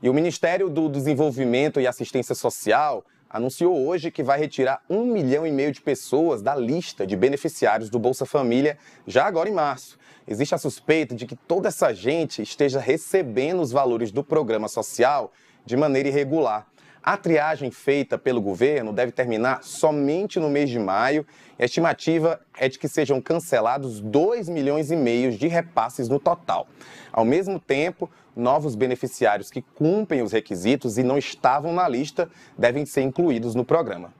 E o Ministério do Desenvolvimento e Assistência Social anunciou hoje que vai retirar um milhão e meio de pessoas da lista de beneficiários do Bolsa Família já agora em março. Existe a suspeita de que toda essa gente esteja recebendo os valores do programa social de maneira irregular. A triagem feita pelo governo deve terminar somente no mês de maio. A estimativa é de que sejam cancelados 2 milhões e meio de repasses no total. Ao mesmo tempo, novos beneficiários que cumprem os requisitos e não estavam na lista devem ser incluídos no programa.